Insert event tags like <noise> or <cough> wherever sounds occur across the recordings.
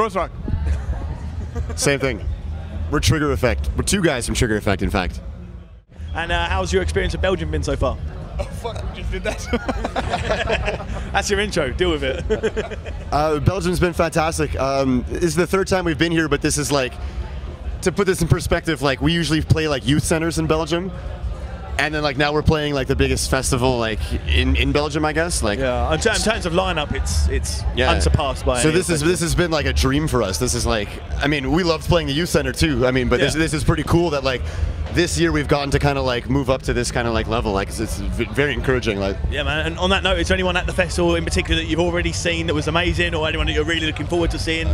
Groezrock. Same thing. We're Trigger Effect. We're two guys from Trigger Effect, in fact. And uh, how's your experience of Belgium been so far? Oh fuck, we just did that. <laughs> That's your intro. Deal with it. <laughs> Uh, Belgium's been fantastic. Um, this is the third time we've been here, but this is like, to put this in perspective, like we usually play like youth centers in Belgium, and then like now we're playing like the biggest festival like in, in Belgium, I guess. Like yeah. In, terms of lineup, it's it's Yeah. unsurpassed by. So this is this has been like a dream for us. This is like, I mean, we loved playing the youth center too. I mean, but this Yeah. this is pretty cool that like this year we've gotten to kind of like move up to this kind of like level. Like it's, it's very encouraging. Like Yeah, man. And on that note, is there anyone at the festival in particular that you've already seen that was amazing, or anyone that you're really looking forward to seeing?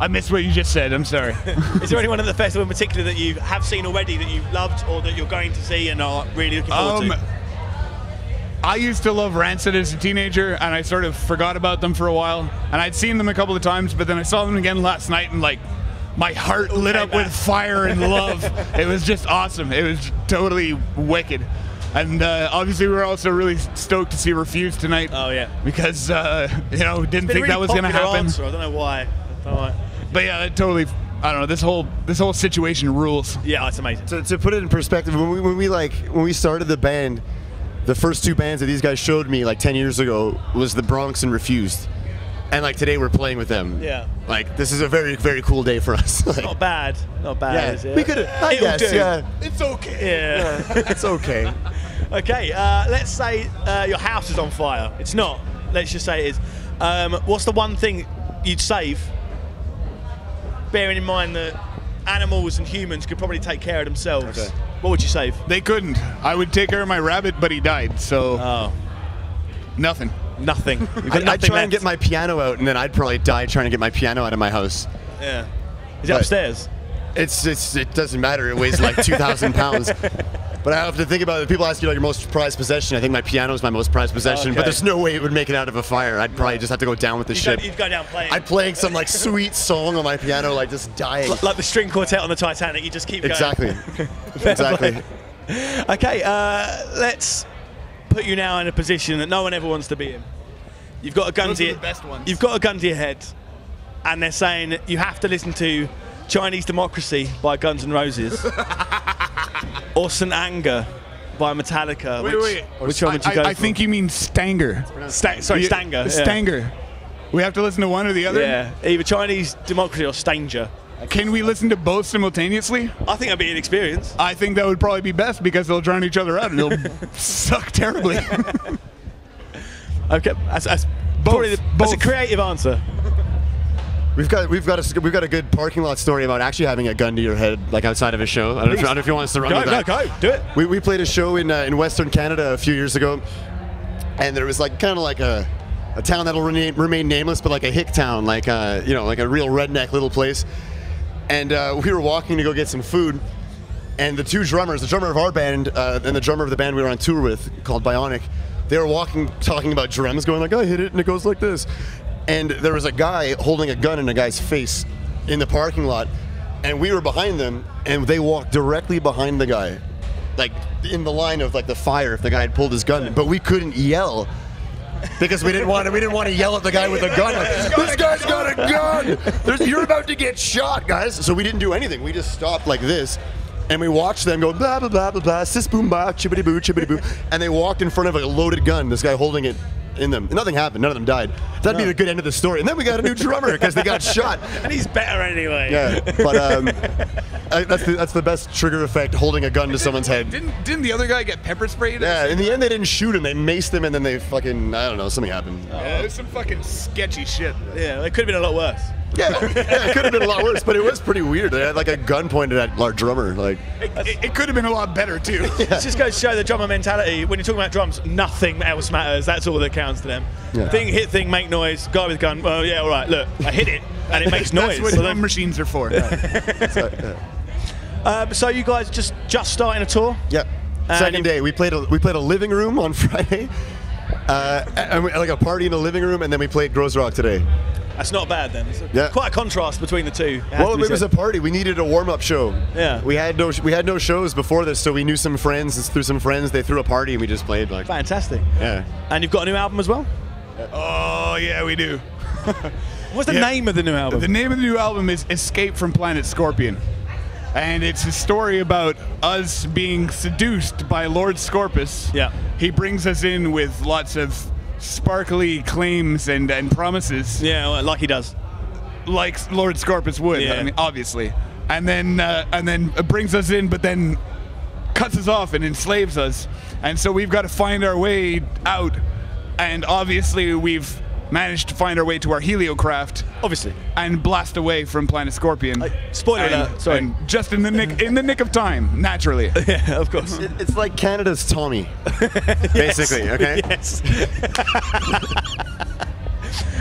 I missed what you just said. I'm sorry. <laughs> Is there anyone at the festival in particular that you have seen already that you loved, or that you're going to see and are really looking forward Um, to? I used to love Rancid as a teenager, and I sort of forgot about them for a while. And I'd seen them a couple of times, but then I saw them again last night, and like my heart lit up with fire and <laughs> love. it was just awesome. It was totally wicked. And uh, obviously, we were also really stoked to see Refused tonight. Oh yeah. Because uh, you know, didn't think that was going to happen. Answer. I don't know why. Right. But yeah, it totally. I don't know. This whole this whole situation rules. Yeah, it's amazing. to, to put it in perspective, when we, when we like when we started the band, the first two bands that these guys showed me like ten years ago was the Bronx and Refused, and like today we're playing with them. Yeah. Like this is a very very cool day for us. <laughs> Like, Not bad. Not bad. is yeah, it? we could. I It'll guess. do. Yeah. It's okay. Yeah. It's okay. <laughs> okay. Uh, let's say uh, your house is on fire. It's not. Let's just say it is. Um, what's the one thing you'd save? Bearing in mind that animals and humans could probably take care of themselves. Okay. What would you save? They couldn't. I would take care of my rabbit, but he died. So Oh, nothing. nothing. <laughs> You've I'd, I'd nothing try and get my piano out, and then I'd probably die trying to get my piano out of my house. Yeah. Is it But- upstairs? It's, it's it doesn't matter. It weighs like <laughs> two thousand pounds. But I have to think about it. People ask you like your most prized possession. I think my piano is my most prized possession. Okay. But there's no way it would make it out of a fire. I'd probably just have to go down with the You'd ship. go, you'd go down playing. I'm playing some like <laughs> sweet song on my piano, like just dying. like the string quartet on the Titanic, you just keep going. Exactly. <laughs> <laughs> exactly. Okay, uh, let's put you now in a position that no one ever wants to be in. You've got a gun Those to your, best ones. You've got a gun to your head, and they're saying you have to listen to Chinese Democracy by Guns N' Roses or St. Anger by Metallica. Wait, which, wait. Which one would you I, go I for? think you mean Stanger. Sta- sorry, Stanger. yeah. Stanger. We have to listen to one or the other. Yeah, either Chinese Democracy or Stanger. Can we listen to both simultaneously? I think that'd be an experience. I think that would probably be best because they'll drown each other out and it'll <laughs> suck terribly. <laughs> Okay, that's, that's probably the, that's a creative answer. We've got we've got a we've got a good parking lot story about actually having a gun to your head, like outside of a show. I don't, know if, I don't know if you want us to run Go, with go, that. go, do it. We, we played a show in uh, in Western Canada a few years ago, and there was like kind of like a, a town that'll remain, remain nameless, but like a hick town, like uh, you know, like a real redneck little place. And uh, we were walking to go get some food, and the two drummers, the drummer of our band uh, and the drummer of the band we were on tour with, called Bionic, they were walking, talking about drums, going like, "I hit it and it goes like this," and there was a guy holding a gun in a guy's face in the parking lot, and we were behind them, and they walked directly behind the guy, like in the line of like the fire if the guy had pulled his gun, but we couldn't yell. Because we didn't want to, we didn't want to yell at the guy with a gun. Like, this guy's got a gun. There's, you're about to get shot, guys. So we didn't do anything. We just stopped like this, and we watched them go blah blah blah blah blah, sis boom ba, chibbity boo, chibbity boo, and they walked in front of a loaded gun. This guy holding it in them. Nothing happened. None of them died. That'd be the good end of the story. And then we got a new drummer because they got shot. <laughs> And he's better anyway. Yeah, but um, I, that's the that's the best trigger effect. Holding a gun to someone's head. didn't didn't the other guy get pepper sprayed? Yeah, in the end they didn't shoot him. They maced him, and then they fucking I don't know something happened. Yeah, it was some fucking sketchy shit. Yeah, it could have been a lot worse. Yeah, <laughs> yeah, it could have been a lot worse, but it was pretty weird. They had like a gun pointed at our drummer. Like, It, it, it could have been a lot better too. <laughs> It just goes to show the drummer mentality. When you're talking about drums, nothing else matters. That's all that counts to them. Yeah. Thing, hit thing, make noise. Guy with gun. Well, yeah, all right. Look, I hit it, and it <laughs> makes noise. That's what so, drum machines are for. so, yeah. um, so you guys just just starting a tour? Yep. And Second you- day, we played a we played a living room on Friday, uh, and we, like a party in a living room, and then we played Groezrock today. That's not bad then. It's Yeah. Quite a contrast between the two. it Well, to be it was a party. We needed a warm up show. Yeah. We had no we had no shows before this, so we knew some friends. And through some friends, they threw a party, and we just played. Like, fantastic. yeah. And you've got a new album as well. Uh, oh yeah, we do. <laughs> What's the Yeah. name of the new album? The name of the new album is Escape from Planet Scorpion. And it's a story about us being seduced by Lord Scorpus. Yeah. He brings us in with lots of sparkly claims and, and promises, yeah, well, like he does. like Lord Scorpus would, Yeah. I mean, obviously. And then uh, and then brings us in, but then cuts us off and enslaves us. And so we've got to find our way out. And obviously we've managed to find our way to our heliocraft Obviously. and blast away from Planet Scorpion. Uh, spoiler And- alert, sorry. and just in the nick in the nick of time, naturally. <laughs> Yeah, of course. It- it's like Canada's Tommy, <laughs> basically. Okay. yes. <laughs>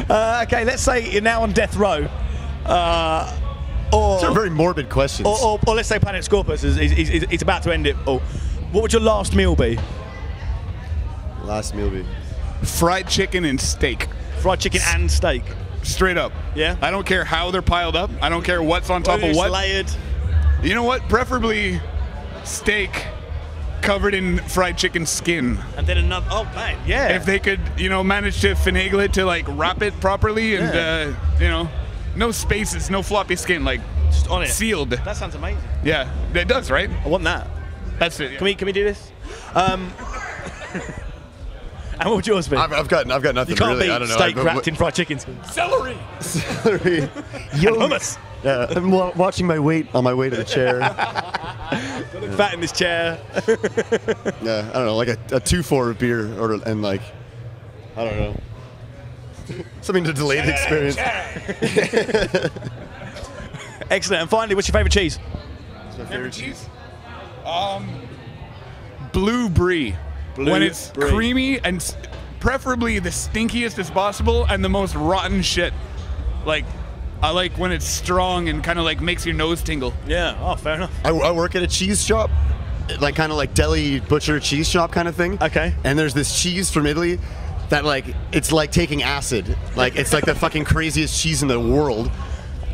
uh, okay, let's say you're now on death row. Uh, or, These are very morbid questions. or, or, or let's say Planet Scorpus is, is, is, is about to end it. Or what would your last meal be? Last meal be. Fried chicken and steak. Fried chicken and steak. Straight up. Yeah? I don't care how they're piled up. I don't care what's on top Whether of what. Layered. You know what? Preferably steak covered in fried chicken skin. And then another. Oh, man. Yeah. If they could, you know, manage to finagle it to like wrap it properly and, Yeah. uh, you know, no spaces, no floppy skin, like Just on it. sealed. That sounds amazing. Yeah, it does, right? I want that. That's it. Can we can we do this? Um, <laughs> <laughs> and what would yours be? I've, I've got I've got nothing you can't really. beat I don't know. steak I- wrapped in fried chicken. Celery. Yo, hummus. <laughs> Yeah, I'm wa- watching my weight on my way to the chair. <laughs> Fat in this chair. Yeah, I don't know, like a, a two four beer or and like I don't know. Something to delay the experience. Excellent. And finally, what's your favourite cheese? My favorite cheese. Um, blue brie. Blue when it's brie. creamy and preferably the stinkiest as possible and the most rotten shit. Like, I like when it's strong and kind of like makes your nose tingle. Yeah. Oh, fair enough. I, I work at a cheese shop, like kind of like deli butcher cheese shop kind of thing. Okay. And there's this cheese from Italy that like it's like taking acid. Like it's like the fucking craziest cheese in the world.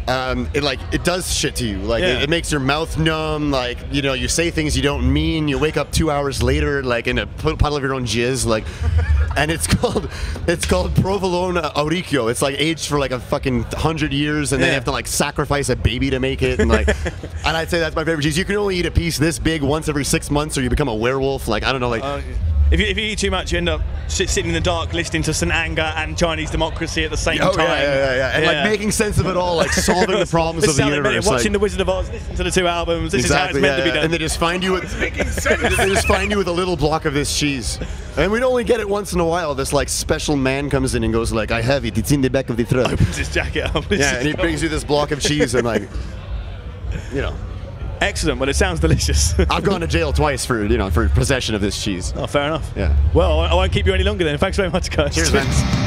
Um, it like it does shit to you. Like Yeah. it, it makes your mouth numb. Like you know you say things you don't mean. You wake up two hours later like in a puddle of your own jizz. Like, <laughs> and it's called it's called provolone auricchio. It's like aged for like a fucking hundred years, and then Yeah. you have to like sacrifice a baby to make it. And like, <laughs> and I'd say that's my favorite cheese. You can only eat a piece this big once every six months, or you become a werewolf. Like I don't know. Like Uh, if, you, if you eat too much, you end up sit, sitting in the dark listening to St. Anger and Chinese democracy at the same Oh time. yeah, yeah, yeah, and Yeah. like making sense of it all, like solving the problems of the universe. Watching like, The Wizard of Oz, listening to the two albums. This exactly, is how it's meant yeah, to be done. And they just find you with <laughs> they just find you with a little block of this cheese, and we'd only get it once in a while. This like special man comes in and goes like, "I have it. It's in the back of the throat." <laughs> Opens his jacket up. yeah, and he brings you this block of cheese, and like, <laughs> you know, Excellent. Well, it sounds delicious. <laughs> I've gone to jail twice for you know for possession of this cheese. oh, fair enough. Yeah. Well, I won't keep you any longer then. Thanks very much, guys. Cheers, man. <laughs>